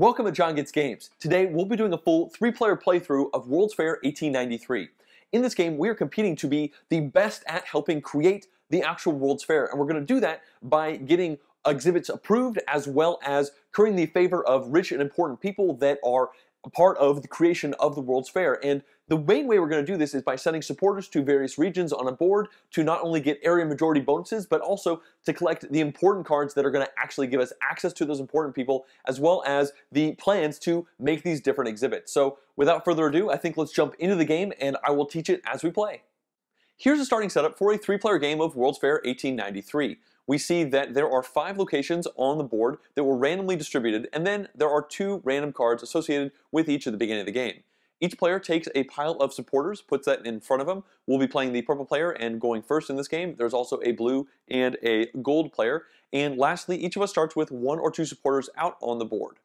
Welcome to Jon Gets Games. Today we'll be doing a full three-player playthrough of World's Fair 1893. In this game, we are competing to be the best at helping create the actual World's Fair, and we're going to do that by getting exhibits approved as well as currying the favor of rich and important people that are part of the creation of the World's Fair. And the main way we're going to do this is by sending supporters to various regions on a board to not only get area majority bonuses, but also to collect the important cards that are going to actually give us access to those important people, as well as the plans to make these different exhibits. So without further ado, I think let's jump into the game and I will teach it as we play. Here's a starting setup for a three-player game of World's Fair 1893 we see that there are five locations on the board that were randomly distributed, and then there are two random cards associated with each at the beginning of the game. Each player takes a pile of supporters, puts that in front of them. We'll be playing the purple player and going first in this game. There's also a blue and a gold player. And lastly, each of us starts with one or two supporters out on the board.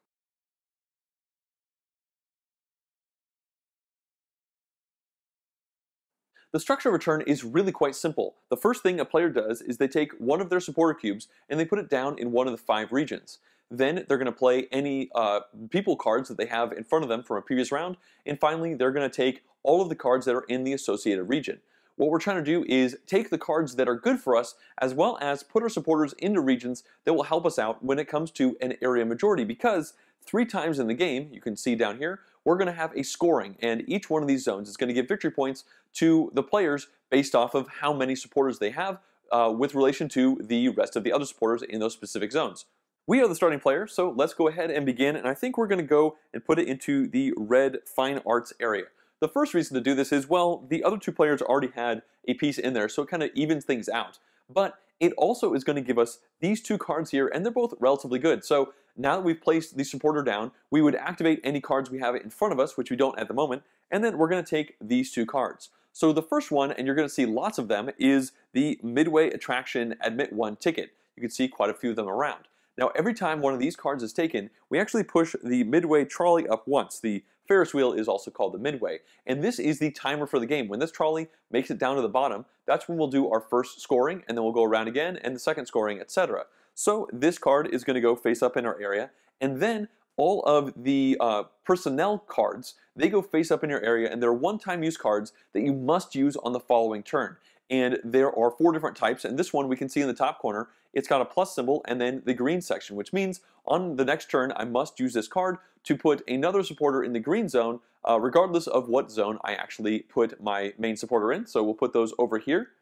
The structure of a turn is really quite simple. The first thing a player does is they take one of their supporter cubes and they put it down in one of the five regions. Then they're going to play any uh, people cards that they have in front of them from a previous round. And finally, they're going to take all of the cards that are in the associated region. What we're trying to do is take the cards that are good for us as well as put our supporters into regions that will help us out when it comes to an area majority because three times in the game, you can see down here, we're going to have a scoring, and each one of these zones is going to give victory points to the players based off of how many supporters they have uh, with relation to the rest of the other supporters in those specific zones. We are the starting player, so let's go ahead and begin, and I think we're going to go and put it into the red fine arts area. The first reason to do this is, well, the other two players already had a piece in there, so it kind of evens things out. But it also is going to give us these two cards here, and they're both relatively good. So now that we've placed the supporter down, we would activate any cards we have in front of us, which we don't at the moment, and then we're going to take these two cards. So the first one, and you're going to see lots of them, is the Midway Attraction Admit 1 ticket. You can see quite a few of them around. Now every time one of these cards is taken, we actually push the Midway trolley up once. The Ferris wheel is also called the Midway. And this is the timer for the game. When this trolley makes it down to the bottom, that's when we'll do our first scoring, and then we'll go around again, and the second scoring, etc. So this card is going to go face up in our area, and then all of the uh, personnel cards, they go face up in your area, and they're one-time use cards that you must use on the following turn. And there are four different types, and this one we can see in the top corner, it's got a plus symbol and then the green section, which means on the next turn I must use this card to put another supporter in the green zone, uh, regardless of what zone I actually put my main supporter in. So we'll put those over here.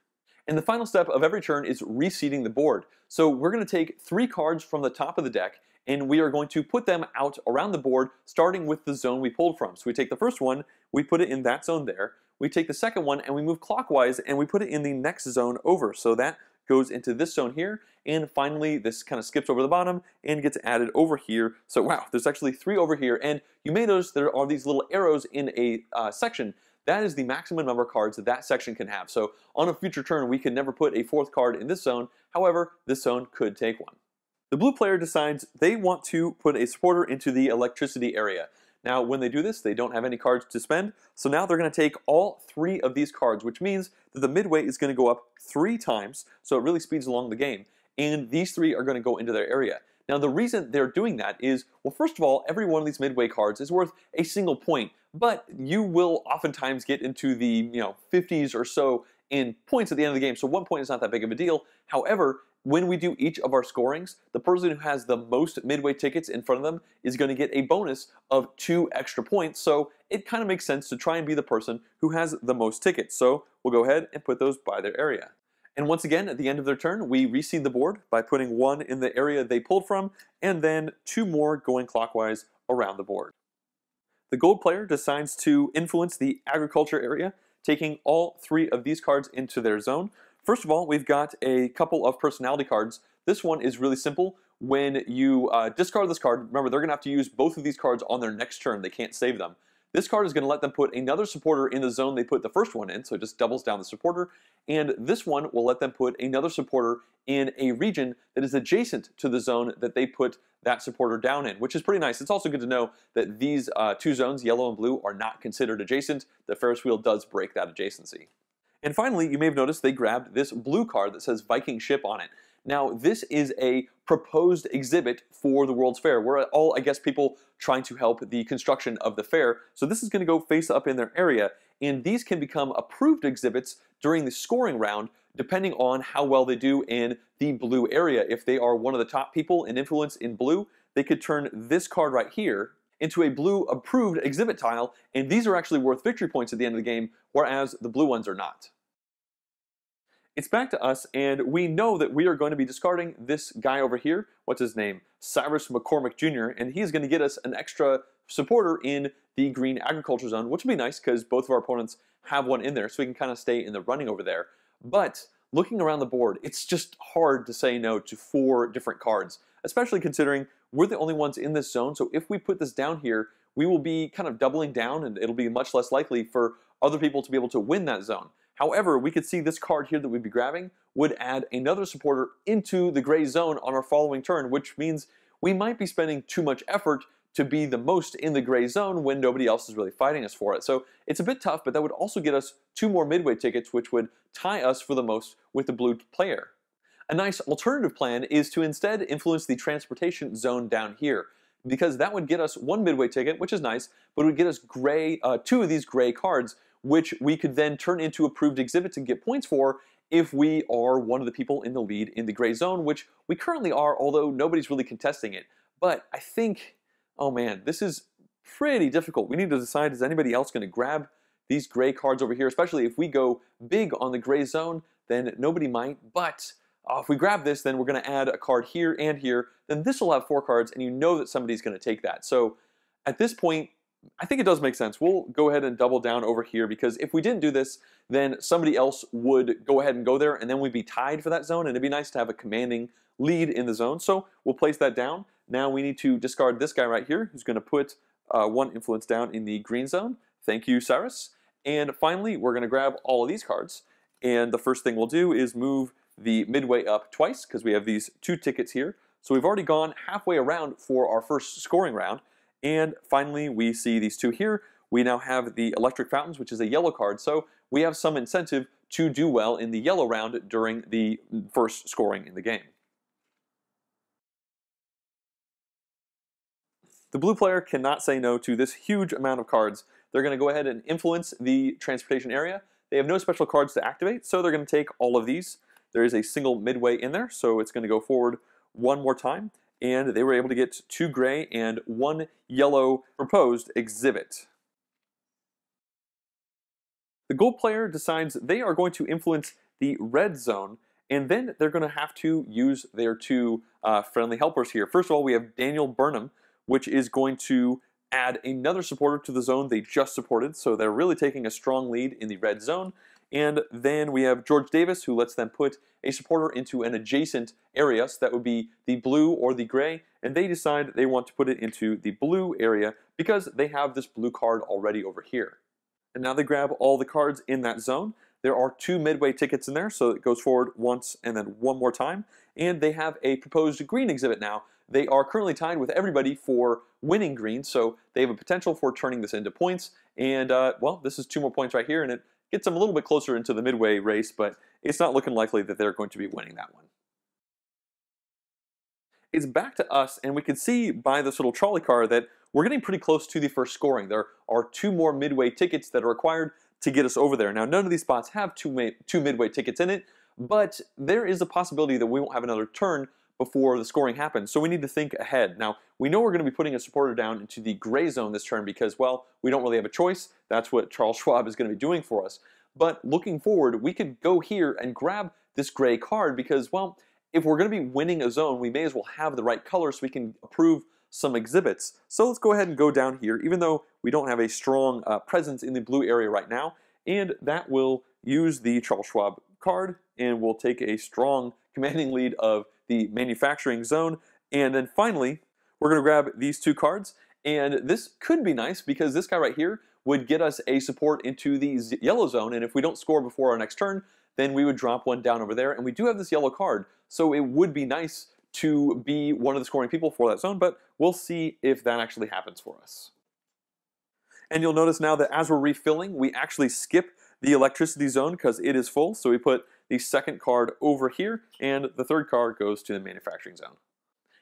And the final step of every turn is reseeding the board. So we're going to take three cards from the top of the deck and we are going to put them out around the board starting with the zone we pulled from. So we take the first one, we put it in that zone there. We take the second one and we move clockwise and we put it in the next zone over. So that goes into this zone here, and finally this kind of skips over the bottom and gets added over here. So wow, there's actually three over here, and you may notice there are these little arrows in a uh, section. That is the maximum number of cards that that section can have. So on a future turn, we can never put a fourth card in this zone. However, this zone could take one. The blue player decides they want to put a supporter into the electricity area. Now, when they do this, they don't have any cards to spend, so now they're going to take all three of these cards, which means that the midway is going to go up three times, so it really speeds along the game, and these three are going to go into their area. Now, the reason they're doing that is, well, first of all, every one of these midway cards is worth a single point, but you will oftentimes get into the, you know, 50s or so in points at the end of the game, so one point is not that big of a deal. However, when we do each of our scorings, the person who has the most midway tickets in front of them is going to get a bonus of two extra points. So it kind of makes sense to try and be the person who has the most tickets. So we'll go ahead and put those by their area. And once again, at the end of their turn, we reseed the board by putting one in the area they pulled from, and then two more going clockwise around the board. The gold player decides to influence the agriculture area, taking all three of these cards into their zone. First of all, we've got a couple of personality cards. This one is really simple. When you uh, discard this card, remember they're going to have to use both of these cards on their next turn. They can't save them. This card is going to let them put another supporter in the zone they put the first one in, so it just doubles down the supporter. And this one will let them put another supporter in a region that is adjacent to the zone that they put that supporter down in, which is pretty nice. It's also good to know that these uh, two zones, yellow and blue, are not considered adjacent. The Ferris wheel does break that adjacency. And finally, you may have noticed they grabbed this blue card that says Viking ship on it. Now, this is a proposed exhibit for the World's Fair. We're all, I guess, people trying to help the construction of the fair. So this is going to go face up in their area, and these can become approved exhibits during the scoring round depending on how well they do in the blue area. If they are one of the top people in influence in blue, they could turn this card right here into a blue approved exhibit tile, and these are actually worth victory points at the end of the game, whereas the blue ones are not. It's back to us, and we know that we are going to be discarding this guy over here. What's his name? Cyrus McCormick Jr., and he's going to get us an extra supporter in the green agriculture zone, which would be nice because both of our opponents have one in there, so we can kind of stay in the running over there. But looking around the board, it's just hard to say no to four different cards, especially considering we're the only ones in this zone. So if we put this down here, we will be kind of doubling down and it'll be much less likely for other people to be able to win that zone. However, we could see this card here that we'd be grabbing would add another supporter into the gray zone on our following turn, which means we might be spending too much effort to be the most in the gray zone when nobody else is really fighting us for it. So it's a bit tough, but that would also get us two more midway tickets, which would tie us for the most with the blue player. A nice alternative plan is to instead influence the transportation zone down here because that would get us one midway ticket, which is nice, but it would get us gray, uh, two of these gray cards, which we could then turn into approved exhibits and get points for if we are one of the people in the lead in the gray zone, which we currently are, although nobody's really contesting it. But I think, oh man, this is pretty difficult. We need to decide, is anybody else going to grab these gray cards over here, especially if we go big on the gray zone, then nobody might, but uh, if we grab this, then we're going to add a card here and here. Then this will have four cards, and you know that somebody's going to take that. So at this point, I think it does make sense. We'll go ahead and double down over here because if we didn't do this, then somebody else would go ahead and go there, and then we'd be tied for that zone, and it'd be nice to have a commanding lead in the zone. So we'll place that down. Now we need to discard this guy right here, who's going to put uh, one influence down in the green zone. Thank you, Cyrus. And finally, we're going to grab all of these cards. And the first thing we'll do is move the midway up twice because we have these two tickets here. So we've already gone halfway around for our first scoring round. And finally, we see these two here. We now have the electric fountains, which is a yellow card. So we have some incentive to do well in the yellow round during the first scoring in the game. The blue player cannot say no to this huge amount of cards. They're going to go ahead and influence the transportation area. They have no special cards to activate, so they're going to take all of these. There is a single midway in there, so it's going to go forward one more time. And they were able to get two gray and one yellow proposed exhibit. The gold player decides they are going to influence the red zone, and then they're going to have to use their two uh, friendly helpers here. First of all, we have Daniel Burnham, which is going to add another supporter to the zone they just supported, so they're really taking a strong lead in the red zone. And then we have George Davis, who lets them put a supporter into an adjacent area. So that would be the blue or the gray. And they decide they want to put it into the blue area because they have this blue card already over here. And now they grab all the cards in that zone. There are two midway tickets in there, so it goes forward once and then one more time. And they have a proposed green exhibit now. They are currently tied with everybody for winning green, so they have a potential for turning this into points. And, uh, well, this is two more points right here, and it gets them a little bit closer into the midway race, but it's not looking likely that they're going to be winning that one. It's back to us, and we can see by this little trolley car that we're getting pretty close to the first scoring. There are two more midway tickets that are required to get us over there. Now, none of these spots have two, two midway tickets in it, but there is a possibility that we won't have another turn before the scoring happens. So we need to think ahead. Now, we know we're going to be putting a supporter down into the gray zone this turn because, well, we don't really have a choice. That's what Charles Schwab is going to be doing for us. But looking forward, we could go here and grab this gray card because, well, if we're going to be winning a zone, we may as well have the right color so we can approve some exhibits. So let's go ahead and go down here, even though we don't have a strong uh, presence in the blue area right now. And that will use the Charles Schwab card and we'll take a strong commanding lead of the manufacturing zone. And then finally, we're going to grab these two cards. And this could be nice because this guy right here would get us a support into the yellow zone. And if we don't score before our next turn, then we would drop one down over there. And we do have this yellow card, so it would be nice to be one of the scoring people for that zone, but we'll see if that actually happens for us. And you'll notice now that as we're refilling, we actually skip the electricity zone because it is full. So we put the second card over here, and the third card goes to the manufacturing zone.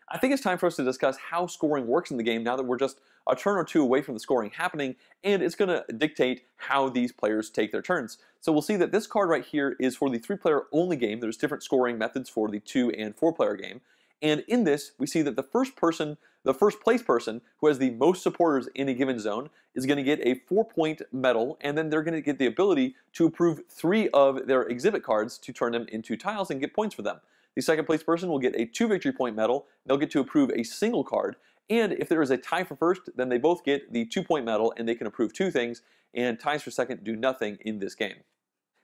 I think it's time for us to discuss how scoring works in the game now that we're just a turn or two away from the scoring happening, and it's going to dictate how these players take their turns. So we'll see that this card right here is for the three-player only game. There's different scoring methods for the two and four-player game. And in this, we see that the first person, the first place person who has the most supporters in a given zone is going to get a four-point medal, and then they're going to get the ability to approve three of their exhibit cards to turn them into tiles and get points for them. The second place person will get a two victory point medal. They'll get to approve a single card. And if there is a tie for first, then they both get the two point medal and they can approve two things. And ties for second do nothing in this game.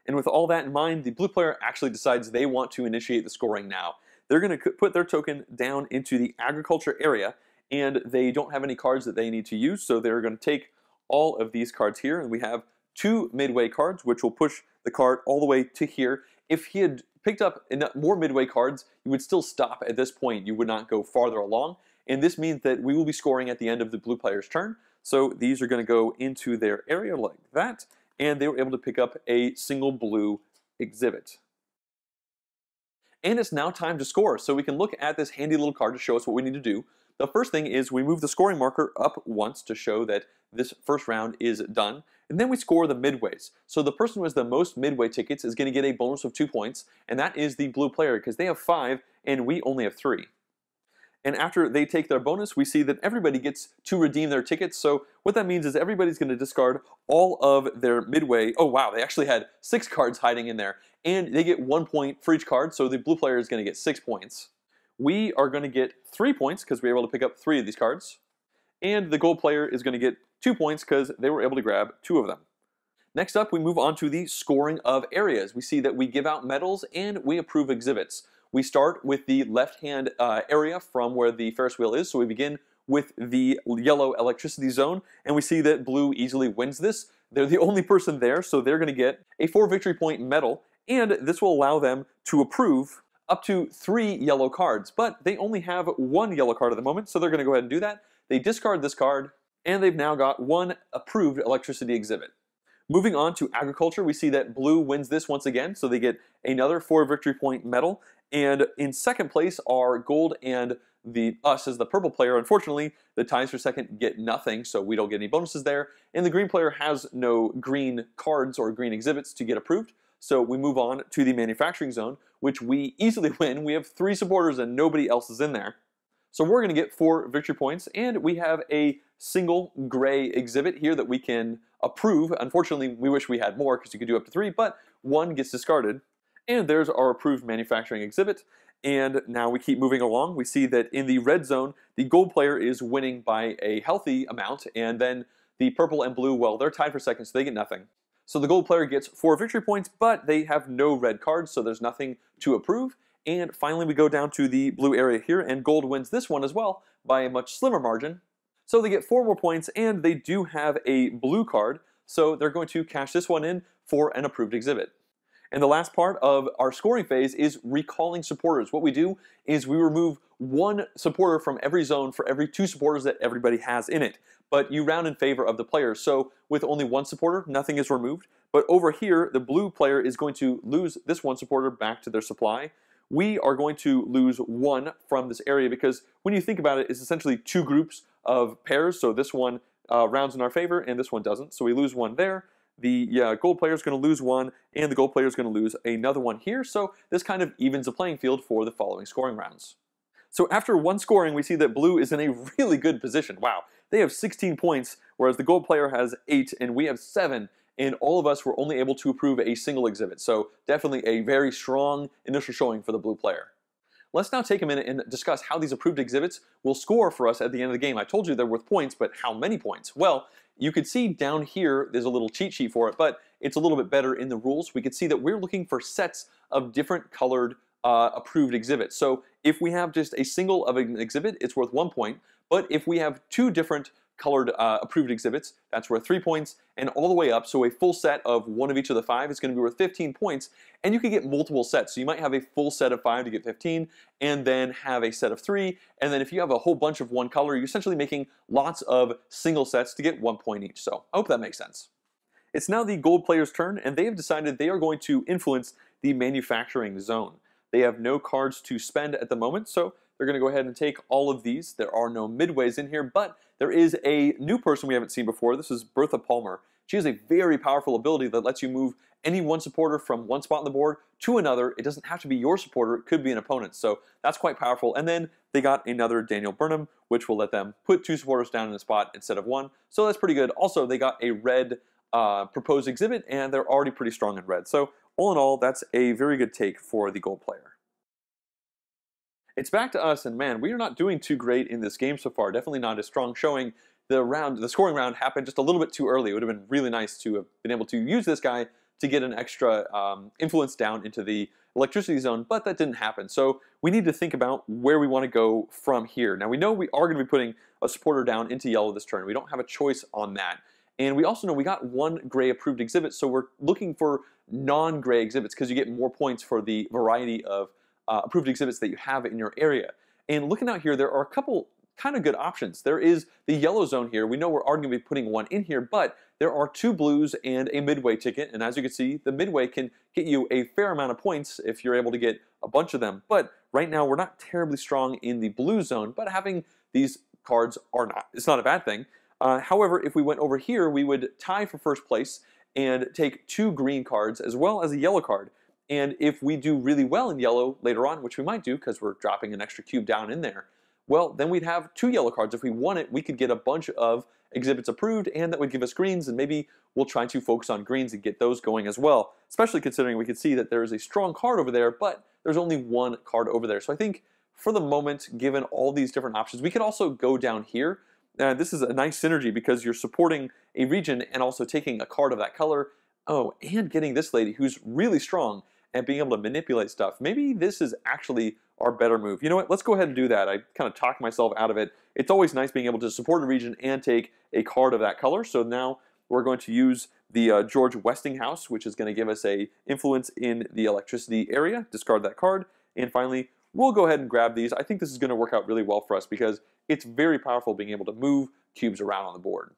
And with all that in mind, the blue player actually decides they want to initiate the scoring now. They're going to put their token down into the agriculture area, and they don't have any cards that they need to use, so they're going to take all of these cards here, and we have two midway cards, which will push the card all the way to here. If he had picked up more midway cards, you would still stop at this point. You would not go farther along. And this means that we will be scoring at the end of the blue player's turn. So these are going to go into their area like that. And they were able to pick up a single blue exhibit. And it's now time to score. So we can look at this handy little card to show us what we need to do. The first thing is we move the scoring marker up once to show that this first round is done. And then we score the midways. So the person who has the most midway tickets is going to get a bonus of two points, and that is the blue player because they have five and we only have three. And after they take their bonus, we see that everybody gets to redeem their tickets. So what that means is everybody's going to discard all of their midway. Oh, wow, they actually had six cards hiding in there. And they get one point for each card, so the blue player is going to get six points. We are going to get three points because we were able to pick up three of these cards. And the gold player is going to get two points because they were able to grab two of them. Next up, we move on to the scoring of areas. We see that we give out medals and we approve exhibits. We start with the left-hand uh, area from where the Ferris wheel is, so we begin with the yellow electricity zone, and we see that blue easily wins this. They're the only person there, so they're going to get a four victory point medal, and this will allow them to approve up to three yellow cards, but they only have one yellow card at the moment, so they're going to go ahead and do that. They discard this card, and they've now got one approved electricity exhibit. Moving on to agriculture, we see that blue wins this once again, so they get another four victory point medal. And in second place are gold and the us as the purple player. Unfortunately, the ties for second get nothing, so we don't get any bonuses there. And the green player has no green cards or green exhibits to get approved. So we move on to the manufacturing zone, which we easily win. We have three supporters and nobody else is in there. So we're going to get four victory points, and we have a single gray exhibit here that we can approve. Unfortunately, we wish we had more because you could do up to three, but one gets discarded. And there's our approved manufacturing exhibit. And now we keep moving along. We see that in the red zone, the gold player is winning by a healthy amount, and then the purple and blue, well, they're tied for second, so they get nothing. So the gold player gets four victory points, but they have no red cards, so there's nothing to approve. And finally, we go down to the blue area here, and gold wins this one as well by a much slimmer margin. So they get four more points, and they do have a blue card, so they're going to cash this one in for an approved exhibit. And the last part of our scoring phase is recalling supporters. What we do is we remove one supporter from every zone for every two supporters that everybody has in it. But you round in favor of the players. So with only one supporter, nothing is removed. But over here, the blue player is going to lose this one supporter back to their supply we are going to lose one from this area because when you think about it, it's essentially two groups of pairs. So this one uh, rounds in our favor and this one doesn't. So we lose one there. The gold player is going to lose one and the gold player is going to lose another one here. So this kind of evens the playing field for the following scoring rounds. So after one scoring, we see that blue is in a really good position. Wow, they have 16 points, whereas the gold player has 8 and we have 7 and all of us were only able to approve a single exhibit. So definitely a very strong initial showing for the blue player. Let's now take a minute and discuss how these approved exhibits will score for us at the end of the game. I told you they're worth points, but how many points? Well, you could see down here, there's a little cheat sheet for it, but it's a little bit better in the rules. We could see that we're looking for sets of different colored uh, approved exhibits. So if we have just a single of an exhibit, it's worth one point. But if we have two different colored uh, approved exhibits, that's worth three points, and all the way up, so a full set of one of each of the five is going to be worth 15 points, and you can get multiple sets. So you might have a full set of five to get 15, and then have a set of three, and then if you have a whole bunch of one color, you're essentially making lots of single sets to get one point each. So I hope that makes sense. It's now the gold player's turn, and they have decided they are going to influence the manufacturing zone. They have no cards to spend at the moment, so they're going to go ahead and take all of these. There are no midways in here, but there is a new person we haven't seen before. This is Bertha Palmer. She has a very powerful ability that lets you move any one supporter from one spot on the board to another. It doesn't have to be your supporter, it could be an opponent. So that's quite powerful. And then they got another Daniel Burnham, which will let them put two supporters down in a spot instead of one. So that's pretty good. Also, they got a red uh, proposed exhibit, and they're already pretty strong in red. So all in all, that's a very good take for the gold player. It's back to us, and man, we are not doing too great in this game so far. Definitely not a strong showing. The round, the scoring round happened just a little bit too early. It would have been really nice to have been able to use this guy to get an extra um, influence down into the electricity zone, but that didn't happen. So we need to think about where we want to go from here. Now we know we are going to be putting a supporter down into yellow this turn. We don't have a choice on that. And we also know we got one gray approved exhibit, so we're looking for non-gray exhibits because you get more points for the variety of uh, approved exhibits that you have in your area. And looking out here, there are a couple kind of good options. There is the yellow zone here. We know we're already going to be putting one in here, but there are two blues and a midway ticket. And as you can see, the midway can get you a fair amount of points if you're able to get a bunch of them. But right now, we're not terribly strong in the blue zone, but having these cards are not. It's not a bad thing. Uh, however, if we went over here, we would tie for first place and take two green cards as well as a yellow card. And if we do really well in yellow later on, which we might do because we're dropping an extra cube down in there, well, then we'd have two yellow cards. If we won it, we could get a bunch of exhibits approved, and that would give us greens, and maybe we'll try to focus on greens and get those going as well, especially considering we can see that there is a strong card over there, but there's only one card over there. So I think for the moment, given all these different options, we could also go down here. Uh, this is a nice synergy because you're supporting a region and also taking a card of that color. Oh, and getting this lady who's really strong and being able to manipulate stuff. Maybe this is actually our better move. You know what? Let's go ahead and do that. I kind of talked myself out of it. It's always nice being able to support a region and take a card of that color. So now we're going to use the uh, George Westinghouse, which is going to give us a influence in the electricity area. Discard that card. And finally, we'll go ahead and grab these. I think this is going to work out really well for us because it's very powerful being able to move cubes around on the board.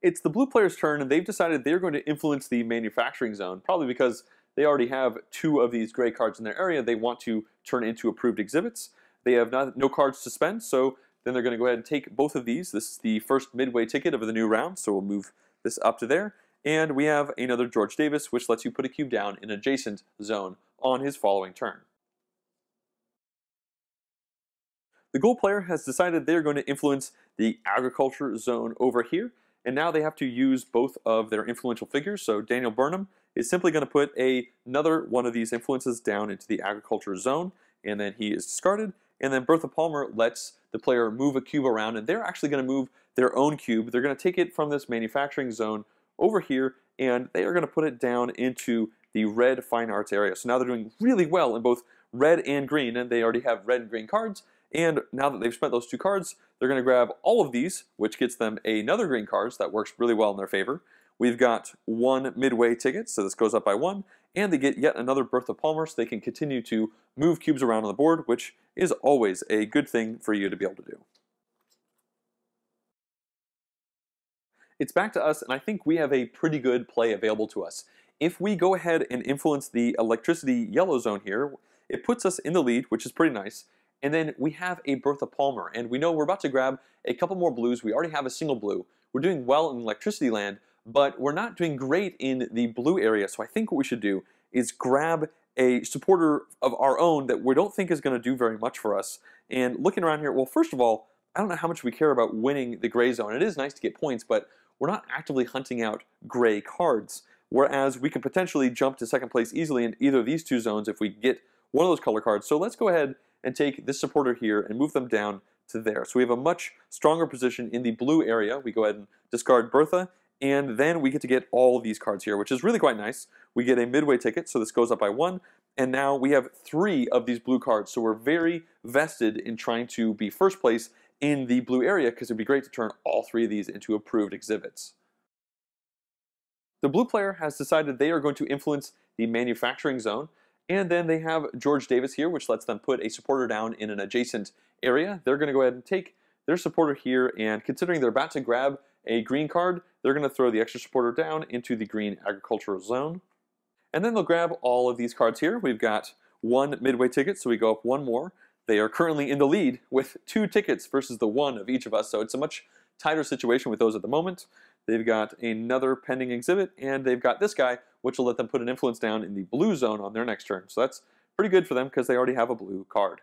It's the blue player's turn, and they've decided they're going to influence the manufacturing zone, probably because they already have two of these gray cards in their area they want to turn into approved exhibits. They have not, no cards to spend, so then they're going to go ahead and take both of these. This is the first midway ticket of the new round, so we'll move this up to there. And we have another George Davis, which lets you put a cube down in adjacent zone on his following turn. The gold player has decided they're going to influence the agriculture zone over here, and now they have to use both of their influential figures. So Daniel Burnham is simply going to put a, another one of these influences down into the agriculture zone, and then he is discarded. And then Bertha Palmer lets the player move a cube around, and they're actually going to move their own cube. They're going to take it from this manufacturing zone over here, and they are going to put it down into the red fine arts area. So now they're doing really well in both red and green, and they already have red and green cards. And now that they've spent those two cards, they're going to grab all of these, which gets them another green cards that works really well in their favor. We've got one midway ticket, so this goes up by one, and they get yet another Bertha Palmer so they can continue to move cubes around on the board, which is always a good thing for you to be able to do. It's back to us, and I think we have a pretty good play available to us. If we go ahead and influence the electricity yellow zone here, it puts us in the lead, which is pretty nice. And then we have a Bertha Palmer, and we know we're about to grab a couple more blues. We already have a single blue. We're doing well in electricity land, but we're not doing great in the blue area. So I think what we should do is grab a supporter of our own that we don't think is going to do very much for us. And looking around here, well, first of all, I don't know how much we care about winning the gray zone. It is nice to get points, but we're not actively hunting out gray cards. Whereas we could potentially jump to second place easily in either of these two zones if we get one of those color cards. So let's go ahead and take this supporter here and move them down to there. So we have a much stronger position in the blue area. We go ahead and discard Bertha, and then we get to get all these cards here, which is really quite nice. We get a midway ticket, so this goes up by one, and now we have three of these blue cards. So we're very vested in trying to be first place in the blue area because it'd be great to turn all three of these into approved exhibits. The blue player has decided they are going to influence the manufacturing zone, and then they have George Davis here, which lets them put a supporter down in an adjacent area. They're going to go ahead and take their supporter here, and considering they're about to grab a green card, they're going to throw the extra supporter down into the green agricultural zone. And then they'll grab all of these cards here. We've got one midway ticket, so we go up one more. They are currently in the lead with two tickets versus the one of each of us, so it's a much tighter situation with those at the moment. They've got another pending exhibit, and they've got this guy, which will let them put an influence down in the blue zone on their next turn. So that's pretty good for them because they already have a blue card.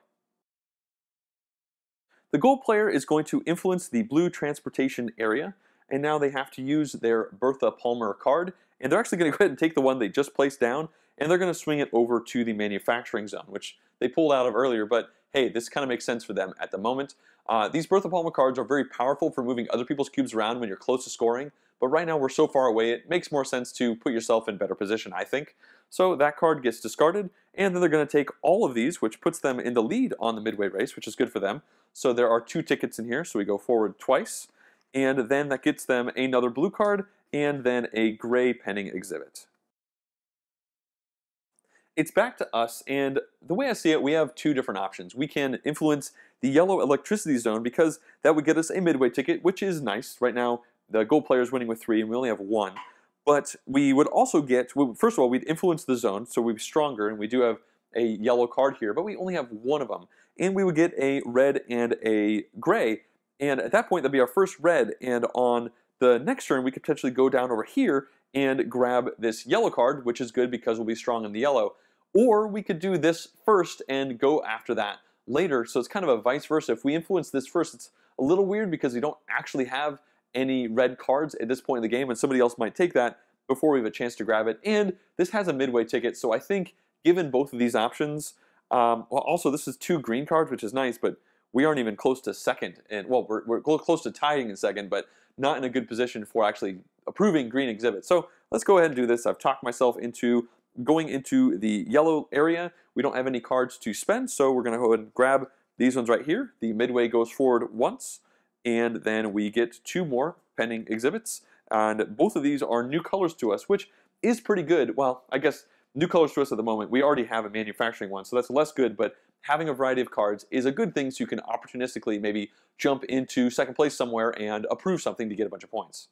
The gold player is going to influence the blue transportation area, and now they have to use their Bertha Palmer card, and they're actually going to go ahead and take the one they just placed down, and they're going to swing it over to the manufacturing zone, which they pulled out of earlier, but hey, this kind of makes sense for them at the moment. Uh, these Bertha Palmer cards are very powerful for moving other people's cubes around when you're close to scoring, but right now we're so far away, it makes more sense to put yourself in better position, I think. So that card gets discarded, and then they're going to take all of these, which puts them in the lead on the midway race, which is good for them. So there are two tickets in here, so we go forward twice, and then that gets them another blue card, and then a gray penning exhibit it's back to us, and the way I see it, we have two different options. We can influence the yellow electricity zone because that would get us a midway ticket, which is nice. Right now, the gold player is winning with three, and we only have one. But we would also get, first of all, we'd influence the zone, so we'd be stronger, and we do have a yellow card here, but we only have one of them. And we would get a red and a gray, and at that point, that'd be our first red, and on the next turn, we could potentially go down over here and grab this yellow card, which is good because we'll be strong in the yellow. Or we could do this first and go after that later. So it's kind of a vice versa. If we influence this first, it's a little weird because we don't actually have any red cards at this point in the game, and somebody else might take that before we have a chance to grab it. And this has a midway ticket, so I think given both of these options, um, well, also this is two green cards, which is nice, but we aren't even close to second, and well, we're, we're close to tying in second, but not in a good position for actually approving green exhibits. So let's go ahead and do this. I've talked myself into going into the yellow area, we don't have any cards to spend, so we're going to go ahead and grab these ones right here. The midway goes forward once, and then we get two more pending exhibits. And both of these are new colors to us, which is pretty good. Well, I guess new colors to us at the moment. We already have a manufacturing one, so that's less good, but having a variety of cards is a good thing so you can opportunistically maybe jump into second place somewhere and approve something to get a bunch of points.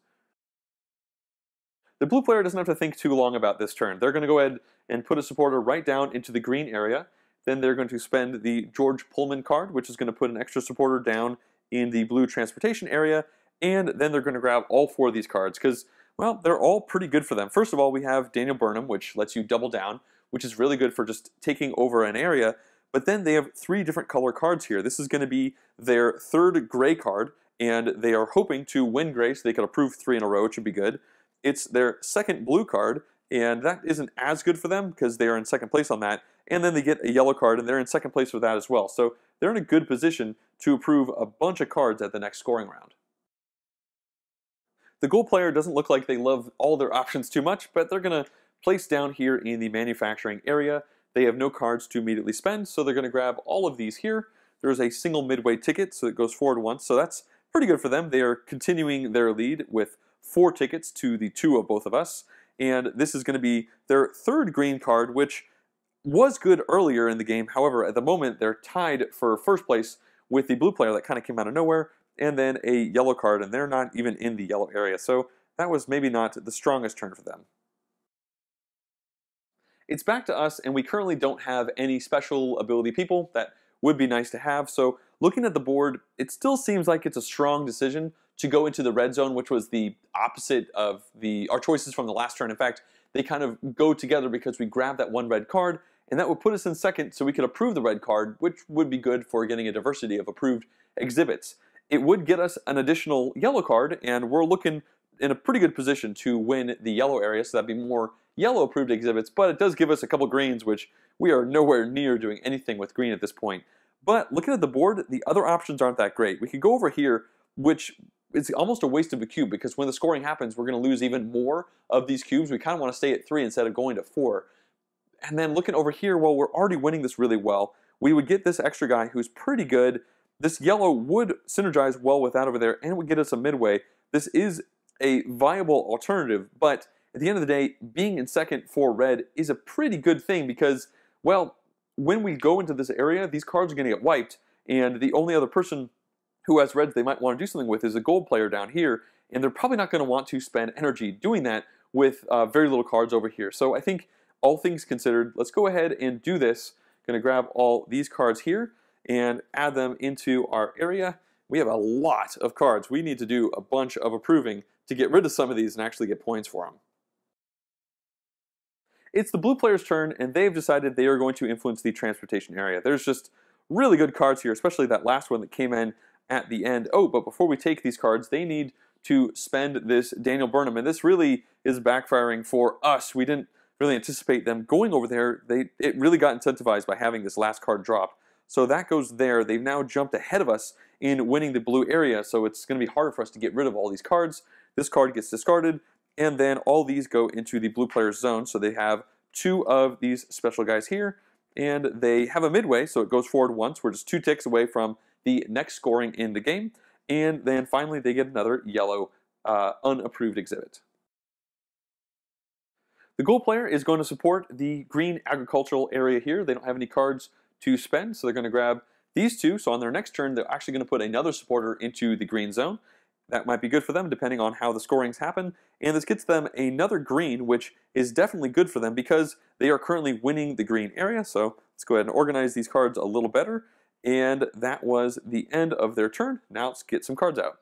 The blue player doesn't have to think too long about this turn. They're going to go ahead and put a supporter right down into the green area. Then they're going to spend the George Pullman card, which is going to put an extra supporter down in the blue transportation area. And then they're going to grab all four of these cards because, well, they're all pretty good for them. First of all, we have Daniel Burnham, which lets you double down, which is really good for just taking over an area. But then they have three different color cards here. This is going to be their third gray card, and they are hoping to win gray so they can approve three in a row, which would be good. It's their second blue card, and that isn't as good for them because they are in second place on that. And then they get a yellow card, and they're in second place with that as well. So they're in a good position to approve a bunch of cards at the next scoring round. The gold player doesn't look like they love all their options too much, but they're going to place down here in the manufacturing area. They have no cards to immediately spend, so they're going to grab all of these here. There's a single midway ticket, so it goes forward once, so that's pretty good for them. They are continuing their lead with four tickets to the two of both of us. And this is going to be their third green card, which was good earlier in the game. However, at the moment, they're tied for first place with the blue player that kind of came out of nowhere, and then a yellow card, and they're not even in the yellow area. So that was maybe not the strongest turn for them. It's back to us, and we currently don't have any special ability people that would be nice to have. So looking at the board, it still seems like it's a strong decision to go into the red zone, which was the opposite of the our choices from the last turn. In fact, they kind of go together because we grab that one red card, and that would put us in second so we could approve the red card, which would be good for getting a diversity of approved exhibits. It would get us an additional yellow card, and we're looking in a pretty good position to win the yellow area, so that'd be more yellow approved exhibits, but it does give us a couple greens, which we are nowhere near doing anything with green at this point. But looking at the board, the other options aren't that great. We could go over here, which it's almost a waste of a cube because when the scoring happens, we're going to lose even more of these cubes. We kind of want to stay at three instead of going to four. And then looking over here, well, we're already winning this really well. We would get this extra guy who's pretty good. This yellow would synergize well with that over there and it would get us a midway. This is a viable alternative, but at the end of the day, being in second for red is a pretty good thing because, well, when we go into this area, these cards are going to get wiped, and the only other person who has reds they might want to do something with is a gold player down here, and they're probably not going to want to spend energy doing that with uh, very little cards over here. So I think all things considered, let's go ahead and do this. Going to grab all these cards here and add them into our area. We have a lot of cards. We need to do a bunch of approving to get rid of some of these and actually get points for them. It's the blue player's turn, and they've decided they are going to influence the transportation area. There's just really good cards here, especially that last one that came in at the end. Oh, but before we take these cards, they need to spend this Daniel Burnham, and this really is backfiring for us. We didn't really anticipate them going over there. They It really got incentivized by having this last card drop. So that goes there. They've now jumped ahead of us in winning the blue area, so it's going to be harder for us to get rid of all these cards. This card gets discarded, and then all these go into the blue player's zone. So they have two of these special guys here, and they have a midway, so it goes forward once. We're just two ticks away from the next scoring in the game. And then finally, they get another yellow uh, unapproved exhibit. The gold player is going to support the green agricultural area here. They don't have any cards to spend, so they're going to grab these two. So on their next turn, they're actually going to put another supporter into the green zone. That might be good for them depending on how the scorings happen. And this gets them another green, which is definitely good for them because they are currently winning the green area. So let's go ahead and organize these cards a little better. And that was the end of their turn. Now let's get some cards out.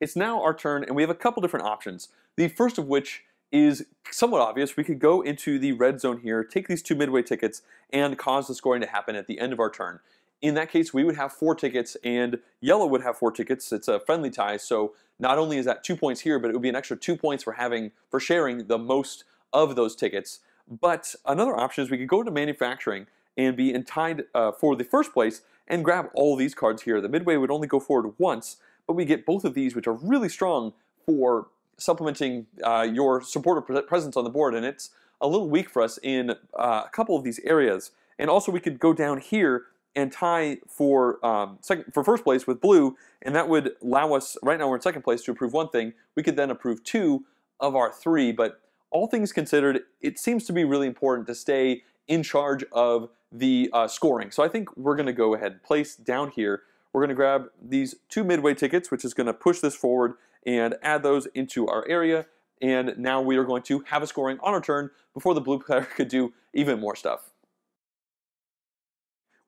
It's now our turn, and we have a couple different options. The first of which is somewhat obvious. We could go into the red zone here, take these two midway tickets, and cause the scoring to happen at the end of our turn. In that case, we would have four tickets, and yellow would have four tickets. It's a friendly tie, so not only is that two points here, but it would be an extra two points for having for sharing the most of those tickets. But another option is we could go to manufacturing and be tied uh, for the first place and grab all these cards here. The midway would only go forward once, but we get both of these, which are really strong for supplementing uh, your supporter presence on the board, and it's a little weak for us in uh, a couple of these areas. And also, we could go down here and tie for um, second for first place with blue, and that would allow us. Right now, we're in second place to approve one thing. We could then approve two of our three. But all things considered, it seems to be really important to stay in charge of the uh, scoring. So I think we're going to go ahead and place down here. We're going to grab these two midway tickets, which is going to push this forward and add those into our area. And now we are going to have a scoring on our turn before the blue player could do even more stuff.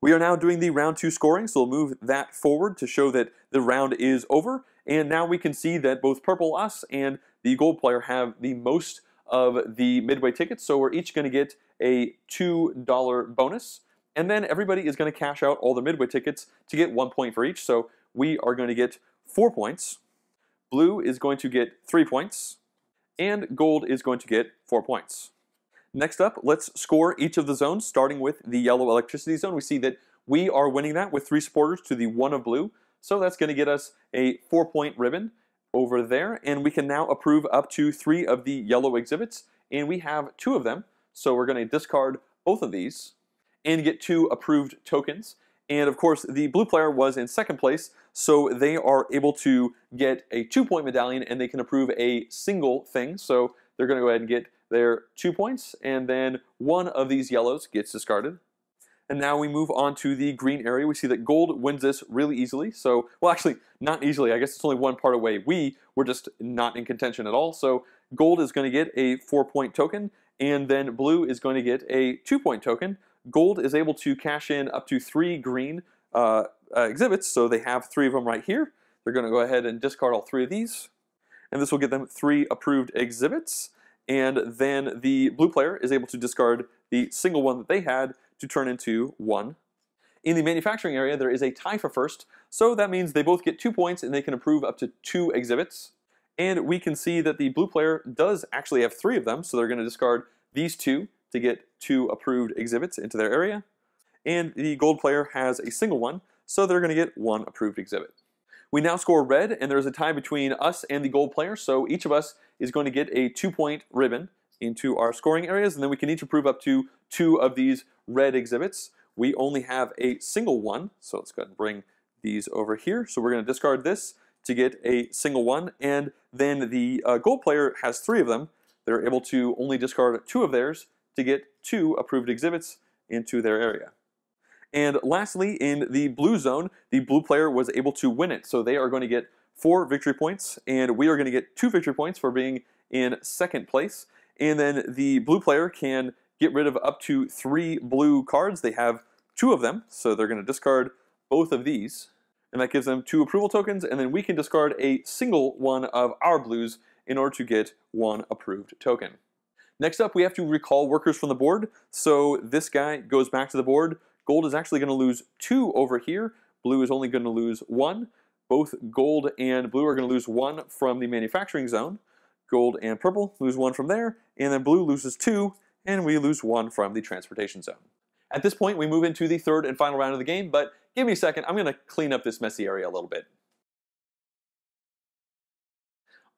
We are now doing the round two scoring, so we'll move that forward to show that the round is over. And now we can see that both purple us and the gold player have the most of the midway tickets, so we're each going to get a $2 bonus. And then everybody is going to cash out all the midway tickets to get one point for each. So we are going to get four points. Blue is going to get three points. And gold is going to get four points. Next up, let's score each of the zones, starting with the yellow electricity zone. We see that we are winning that with three supporters to the one of blue. So that's going to get us a four-point ribbon over there. And we can now approve up to three of the yellow exhibits. And we have two of them. So we're going to discard both of these and get two approved tokens. And of course, the blue player was in second place, so they are able to get a two-point medallion and they can approve a single thing. So they're going to go ahead and get their two points, and then one of these yellows gets discarded. And now we move on to the green area. We see that gold wins this really easily. So, well, actually, not easily. I guess it's only one part away. We were just not in contention at all. So gold is going to get a four-point token, and then blue is going to get a two-point token. Gold is able to cash in up to three green uh, uh, exhibits, so they have three of them right here. They're going to go ahead and discard all three of these, and this will get them three approved exhibits. And then the blue player is able to discard the single one that they had to turn into one. In the manufacturing area, there is a tie for first, so that means they both get two points and they can approve up to two exhibits. And we can see that the blue player does actually have three of them, so they're going to discard these two to get two approved exhibits into their area. And the gold player has a single one, so they're going to get one approved exhibit. We now score red, and there's a tie between us and the gold player, so each of us is going to get a two-point ribbon into our scoring areas, and then we can each approve up to two of these red exhibits. We only have a single one, so let's go ahead and bring these over here. So we're going to discard this to get a single one, and then the uh, gold player has three of them. They're able to only discard two of theirs to get two approved exhibits into their area. And lastly, in the blue zone, the blue player was able to win it. So they are going to get four victory points, and we are going to get two victory points for being in second place. And then the blue player can get rid of up to three blue cards. They have two of them, so they're going to discard both of these. And that gives them two approval tokens, and then we can discard a single one of our blues in order to get one approved token. Next up, we have to recall workers from the board. So this guy goes back to the board. Gold is actually going to lose two over here. Blue is only going to lose one. Both gold and blue are going to lose one from the manufacturing zone. Gold and purple lose one from there, and then blue loses two, and we lose one from the transportation zone. At this point, we move into the third and final round of the game, but give me a second, I'm going to clean up this messy area a little bit.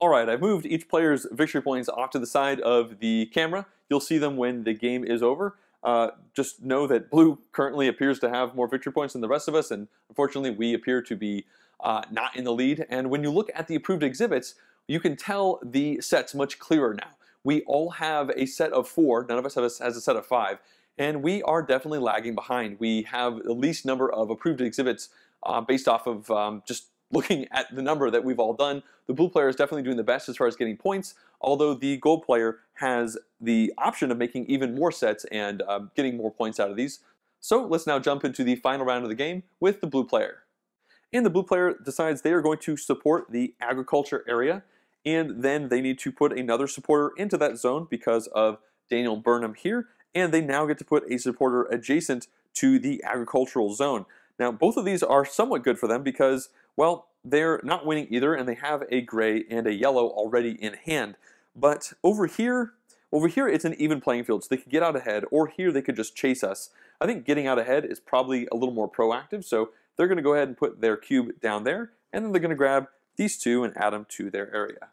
Alright, I've moved each player's victory points off to the side of the camera. You'll see them when the game is over. Uh, just know that blue currently appears to have more victory points than the rest of us, and unfortunately we appear to be uh, not in the lead. And when you look at the approved exhibits, you can tell the sets much clearer now. We all have a set of four, none of us has a set of five, and we are definitely lagging behind. We have the least number of approved exhibits uh, based off of um, just looking at the number that we've all done. The blue player is definitely doing the best as far as getting points, although the gold player has the option of making even more sets and uh, getting more points out of these. So let's now jump into the final round of the game with the blue player. And the blue player decides they are going to support the agriculture area, and then they need to put another supporter into that zone because of Daniel Burnham here, and they now get to put a supporter adjacent to the agricultural zone. Now, both of these are somewhat good for them because, well, they're not winning either, and they have a gray and a yellow already in hand. But over here, over here it's an even playing field, so they could get out ahead, or here they could just chase us. I think getting out ahead is probably a little more proactive, so they're going to go ahead and put their cube down there, and then they're going to grab these two and add them to their area.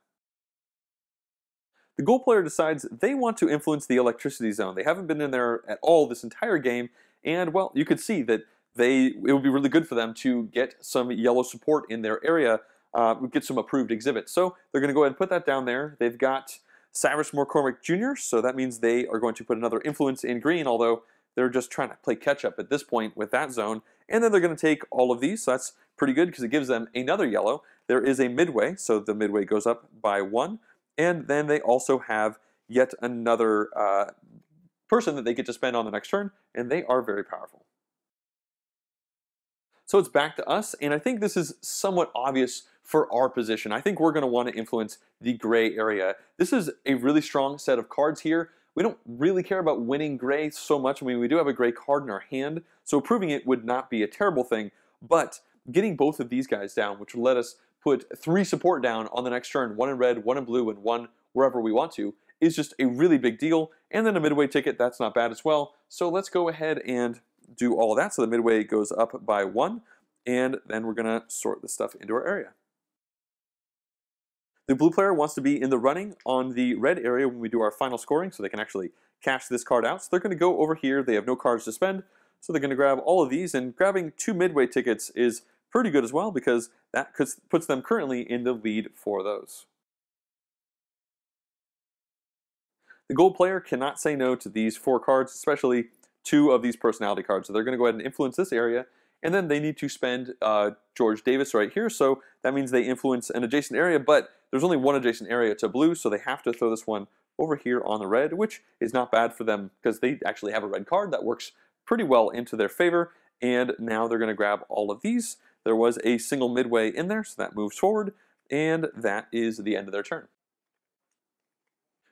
The gold player decides they want to influence the electricity zone. They haven't been in there at all this entire game, and well, you could see that they it would be really good for them to get some yellow support in their area, uh, get some approved exhibits. So they're going to go ahead and put that down there. They've got Cyrus McCormick Jr., so that means they are going to put another influence in green, although they're just trying to play catch up at this point with that zone. And then they're going to take all of these, so that's pretty good because it gives them another yellow. There is a midway, so the midway goes up by one. And then they also have yet another uh, person that they get to spend on the next turn, and they are very powerful. So it's back to us, and I think this is somewhat obvious for our position. I think we're going to want to influence the gray area. This is a really strong set of cards here. We don't really care about winning gray so much. I mean, we do have a gray card in our hand, so approving it would not be a terrible thing, but getting both of these guys down, which would let us put three support down on the next turn, one in red, one in blue, and one wherever we want to, is just a really big deal. And then a midway ticket, that's not bad as well. So let's go ahead and do all that. So the midway goes up by one, and then we're going to sort the stuff into our area. The blue player wants to be in the running on the red area when we do our final scoring, so they can actually cash this card out. So they're going to go over here. They have no cards to spend, so they're going to grab all of these, and grabbing two midway tickets is pretty good as well because that puts them currently in the lead for those. The gold player cannot say no to these four cards, especially two of these personality cards. So they're going to go ahead and influence this area, and then they need to spend uh, George Davis right here. So that means they influence an adjacent area, but there's only one adjacent area to blue, so they have to throw this one over here on the red, which is not bad for them because they actually have a red card that works pretty well into their favor. And now they're going to grab all of these. There was a single midway in there, so that moves forward, and that is the end of their turn.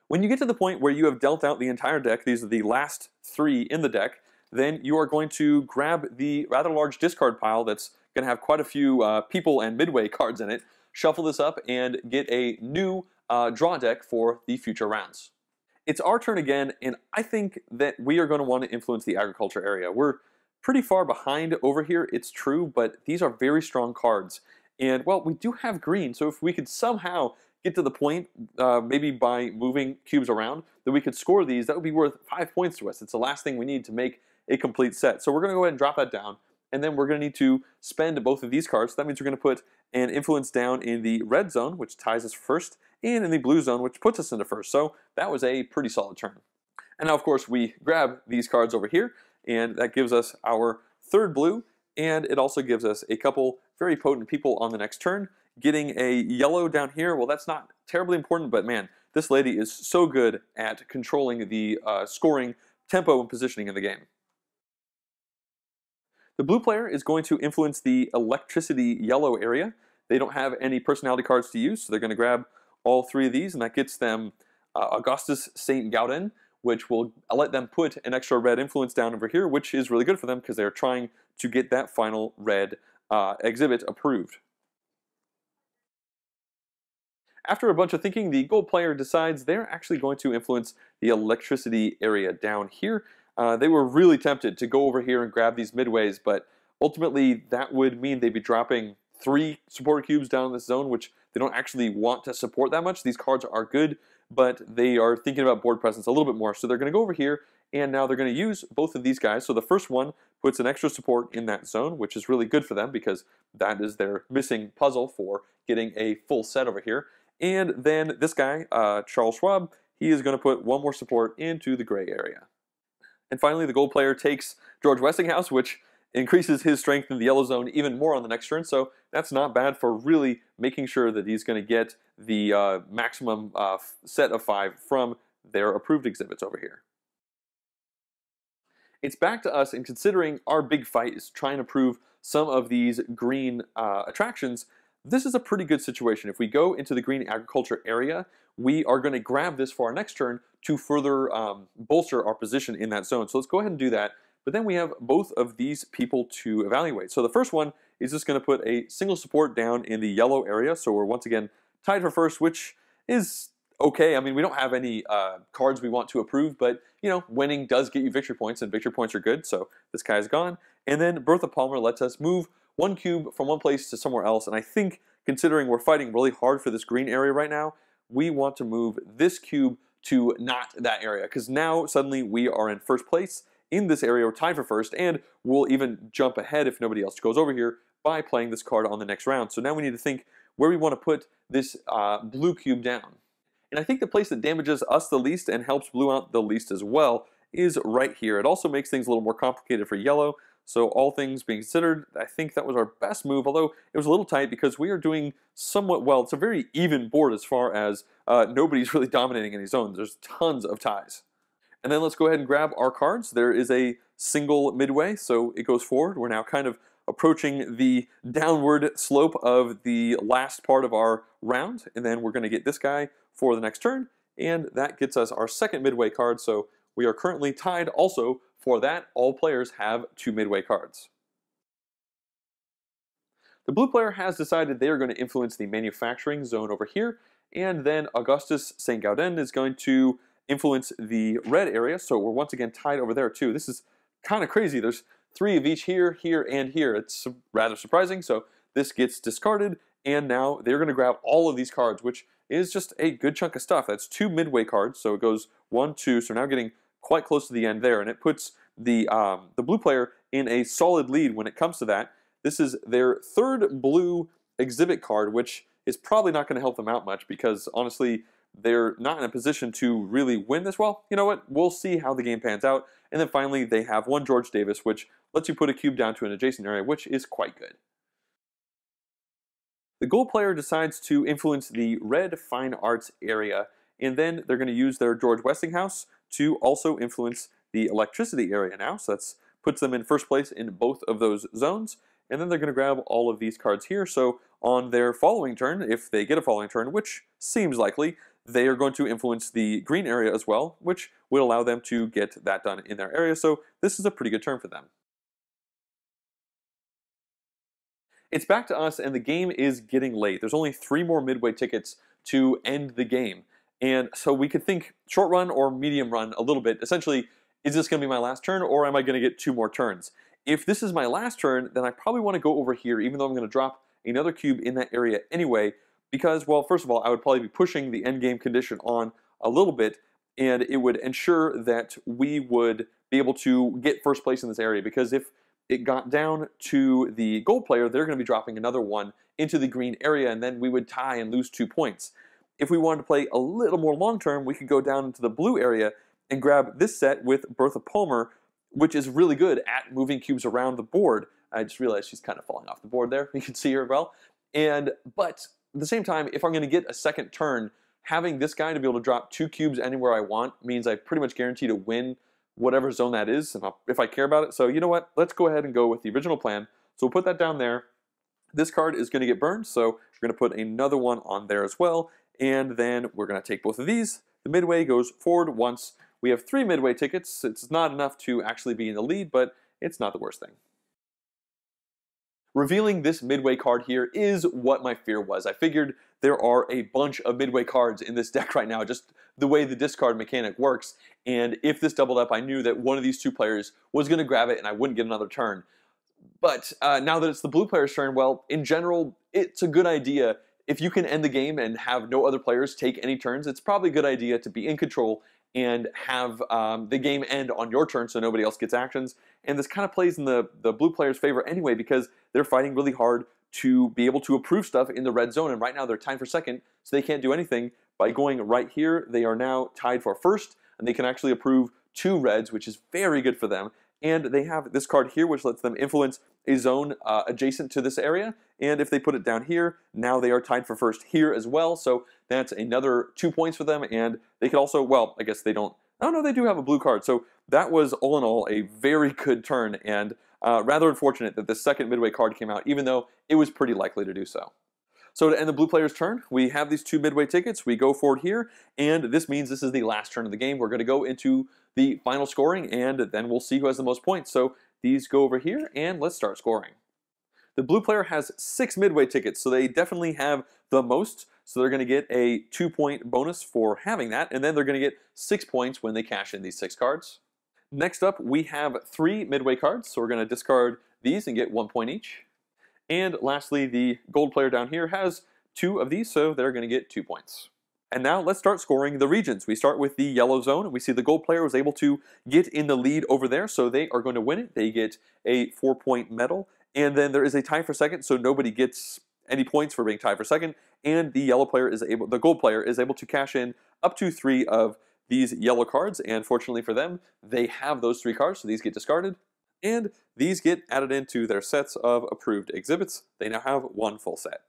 When you get to the point where you have dealt out the entire deck, these are the last three in the deck, then you are going to grab the rather large discard pile that's going to have quite a few uh, people and midway cards in it, shuffle this up, and get a new uh, draw deck for the future rounds. It's our turn again, and I think that we are going to want to influence the agriculture area. We're pretty far behind over here, it's true, but these are very strong cards. And, well, we do have green, so if we could somehow get to the point, uh, maybe by moving cubes around, that we could score these, that would be worth five points to us. It's the last thing we need to make a complete set. So we're going to go ahead and drop that down, and then we're going to need to spend both of these cards. So that means we're going to put an influence down in the red zone, which ties us first, and in the blue zone, which puts us into first. So that was a pretty solid turn. And now, of course, we grab these cards over here, and that gives us our third blue, and it also gives us a couple very potent people on the next turn. Getting a yellow down here, well, that's not terribly important, but man, this lady is so good at controlling the uh, scoring, tempo, and positioning in the game. The blue player is going to influence the electricity yellow area. They don't have any personality cards to use, so they're going to grab all three of these, and that gets them uh, Augustus St. Gaudens, which will let them put an extra red influence down over here, which is really good for them because they're trying to get that final red uh, exhibit approved. After a bunch of thinking, the gold player decides they're actually going to influence the electricity area down here. Uh, they were really tempted to go over here and grab these midways, but ultimately that would mean they'd be dropping three support cubes down in this zone, which they don't actually want to support that much. These cards are good, but they are thinking about board presence a little bit more. So they're going to go over here, and now they're going to use both of these guys. So the first one puts an extra support in that zone, which is really good for them because that is their missing puzzle for getting a full set over here. And then this guy, uh, Charles Schwab, he is going to put one more support into the gray area. And finally, the gold player takes George Westinghouse, which increases his strength in the yellow zone even more on the next turn. So that's not bad for really making sure that he's going to get the uh, maximum uh, set of five from their approved exhibits over here. It's back to us, and considering our big fight is trying to prove some of these green uh, attractions, this is a pretty good situation. If we go into the green agriculture area, we are going to grab this for our next turn to further um, bolster our position in that zone. So let's go ahead and do that. But then we have both of these people to evaluate. So the first one is just going to put a single support down in the yellow area. So we're once again tied for first, which is okay. I mean, we don't have any uh, cards we want to approve, but you know, winning does get you victory points, and victory points are good. So this guy's gone. And then Bertha Palmer lets us move one cube from one place to somewhere else. And I think, considering we're fighting really hard for this green area right now, we want to move this cube to not that area because now suddenly we are in first place in this area. We're tied for first, and we'll even jump ahead if nobody else goes over here by playing this card on the next round. So now we need to think where we want to put this uh, blue cube down. And I think the place that damages us the least and helps blue out the least as well is right here. It also makes things a little more complicated for yellow, so all things being considered, I think that was our best move, although it was a little tight because we are doing somewhat well. It's a very even board as far as uh, nobody's really dominating any zones. There's tons of ties. And then let's go ahead and grab our cards. There is a single midway, so it goes forward. We're now kind of approaching the downward slope of the last part of our round, and then we're going to get this guy for the next turn, and that gets us our second midway card, so we are currently tied also for that, all players have two midway cards. The blue player has decided they are going to influence the manufacturing zone over here, and then Augustus St. Gaudens is going to influence the red area, so we're once again tied over there too. This is kind of crazy. There's three of each here, here, and here. It's rather surprising, so this gets discarded, and now they're going to grab all of these cards, which is just a good chunk of stuff. That's two midway cards, so it goes one, two, so now getting quite close to the end there, and it puts the um, the blue player in a solid lead when it comes to that. This is their third blue exhibit card, which is probably not going to help them out much because honestly, they're not in a position to really win this. Well, you know what? We'll see how the game pans out. And then finally, they have one George Davis, which lets you put a cube down to an adjacent area, which is quite good. The gold player decides to influence the red fine arts area, and then they're going to use their George Westinghouse to also influence the electricity area now. So that puts them in first place in both of those zones. And then they're going to grab all of these cards here. So on their following turn, if they get a following turn, which seems likely, they are going to influence the green area as well, which would allow them to get that done in their area. So this is a pretty good turn for them. It's back to us, and the game is getting late. There's only three more midway tickets to end the game. And so we could think short run or medium run a little bit. Essentially, is this going to be my last turn or am I going to get two more turns? If this is my last turn, then I probably want to go over here, even though I'm going to drop another cube in that area anyway, because, well, first of all, I would probably be pushing the endgame condition on a little bit, and it would ensure that we would be able to get first place in this area, because if it got down to the gold player, they're going to be dropping another one into the green area, and then we would tie and lose two points. If we wanted to play a little more long term, we could go down into the blue area and grab this set with Bertha Palmer, which is really good at moving cubes around the board. I just realized she's kind of falling off the board there. You can see her well. And but at the same time, if I'm going to get a second turn, having this guy to be able to drop two cubes anywhere I want means I pretty much guarantee to win whatever zone that is if I care about it. So you know what? Let's go ahead and go with the original plan. So we'll put that down there. This card is going to get burned, so we're going to put another one on there as well. And then we're going to take both of these. The midway goes forward once. We have three midway tickets. It's not enough to actually be in the lead, but it's not the worst thing. Revealing this midway card here is what my fear was. I figured there are a bunch of midway cards in this deck right now, just the way the discard mechanic works. And if this doubled up, I knew that one of these two players was going to grab it and I wouldn't get another turn. But uh, now that it's the blue player's turn, well, in general, it's a good idea. If you can end the game and have no other players take any turns, it's probably a good idea to be in control and have um, the game end on your turn so nobody else gets actions. And this kind of plays in the, the blue player's favor anyway because they're fighting really hard to be able to approve stuff in the red zone. And right now they're tied for second, so they can't do anything. By going right here, they are now tied for first, and they can actually approve two reds, which is very good for them. And they have this card here, which lets them influence a zone uh, adjacent to this area. And if they put it down here, now they are tied for first here as well. So that's another two points for them. And they could also, well, I guess they don't. Oh no, they do have a blue card. So that was all in all a very good turn. And uh, rather unfortunate that the second midway card came out, even though it was pretty likely to do so. So to end the blue player's turn, we have these two midway tickets. We go forward here, and this means this is the last turn of the game. We're going to go into the final scoring, and then we'll see who has the most points. So these go over here, and let's start scoring. The blue player has six midway tickets, so they definitely have the most. So they're going to get a two-point bonus for having that, and then they're going to get six points when they cash in these six cards. Next up, we have three midway cards, so we're going to discard these and get one point each. And lastly, the gold player down here has two of these, so they're going to get two points. And now let's start scoring the regions. We start with the yellow zone, and we see the gold player was able to get in the lead over there, so they are going to win it. They get a four-point medal, and then there is a tie for second, so nobody gets any points for being tied for second, and the yellow player is able, the gold player is able to cash in up to three of these yellow cards, and fortunately for them, they have those three cards, so these get discarded. And these get added into their sets of approved exhibits. They now have one full set.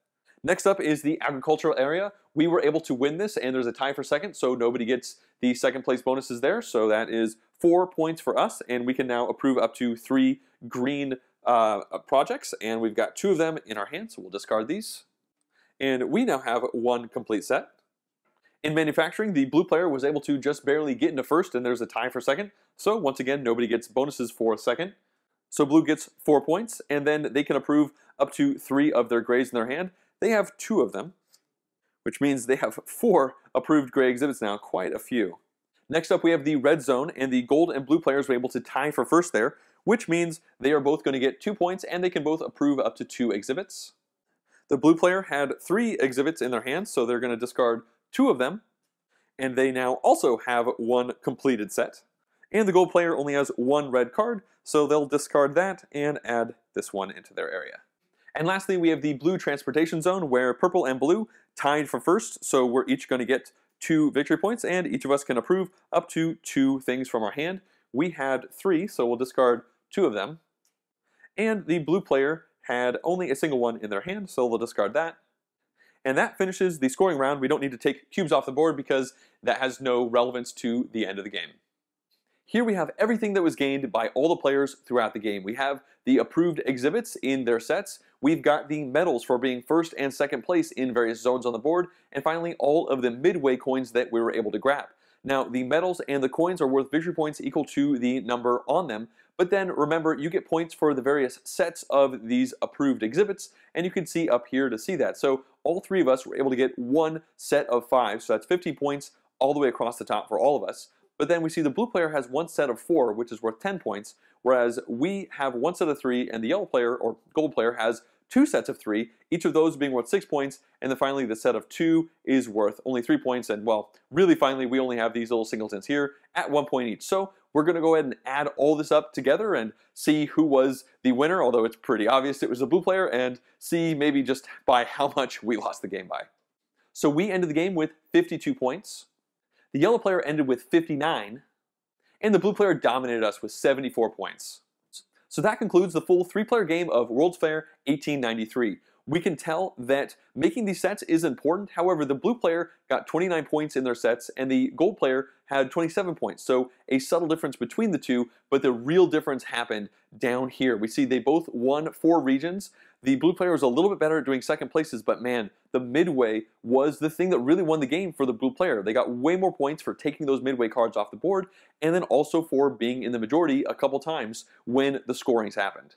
Next up is the agricultural area. We were able to win this, and there's a tie for second, so nobody gets the second place bonuses there. So that is four points for us, and we can now approve up to three green uh, projects, and we've got two of them in our hands, so we'll discard these. And we now have one complete set. In manufacturing, the blue player was able to just barely get into first, and there's a tie for second. So once again, nobody gets bonuses for second. So blue gets four points, and then they can approve up to three of their grays in their hand. They have two of them, which means they have four approved gray exhibits now, quite a few. Next up, we have the red zone, and the gold and blue players were able to tie for first there, which means they are both going to get two points, and they can both approve up to two exhibits. The blue player had three exhibits in their hands, so they're going to discard two of them, and they now also have one completed set. And the gold player only has one red card, so they'll discard that and add this one into their area. And lastly, we have the blue transportation zone where purple and blue tied for first, so we're each going to get two victory points, and each of us can approve up to two things from our hand. We had three, so we'll discard two of them. And the blue player had only a single one in their hand, so they'll discard that. And that finishes the scoring round. We don't need to take cubes off the board because that has no relevance to the end of the game. Here we have everything that was gained by all the players throughout the game. We have the approved exhibits in their sets. We've got the medals for being first and second place in various zones on the board. And finally, all of the midway coins that we were able to grab. Now, the medals and the coins are worth victory points equal to the number on them, but then remember, you get points for the various sets of these approved exhibits, and you can see up here to see that. So all three of us were able to get one set of five, so that's 15 points all the way across the top for all of us. But then we see the blue player has one set of four, which is worth 10 points, whereas we have one set of three, and the yellow player, or gold player, has two sets of three, each of those being worth six points, and then finally the set of two is worth only three points, and well, really finally we only have these little singletons here at one point each. So we're going to go ahead and add all this up together and see who was the winner, although it's pretty obvious it was the blue player, and see maybe just by how much we lost the game by. So we ended the game with 52 points. The yellow player ended with 59, and the blue player dominated us with 74 points. So that concludes the full three-player game of World's Fair 1893. we can tell that making these sets is important. However, the blue player got 29 points in their sets and the gold player had 27 points. So a subtle difference between the two, but the real difference happened down here. We see they both won four regions. The blue player was a little bit better at doing second places, but man, the midway was the thing that really won the game for the blue player. They got way more points for taking those midway cards off the board, and then also for being in the majority a couple times when the scorings happened.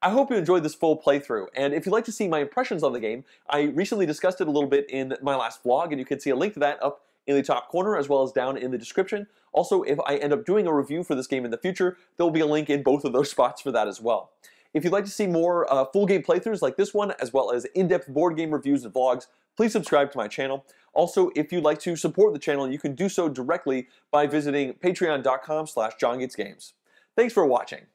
I hope you enjoyed this full playthrough, and if you'd like to see my impressions on the game, I recently discussed it a little bit in my last vlog, and you can see a link to that up in the top corner as well as down in the description. Also, if I end up doing a review for this game in the future, there will be a link in both of those spots for that as well. If you'd like to see more uh, full game playthroughs like this one, as well as in-depth board game reviews and vlogs, please subscribe to my channel. Also, if you'd like to support the channel, you can do so directly by visiting patreon.com slash jongetsgames. Thanks for watching.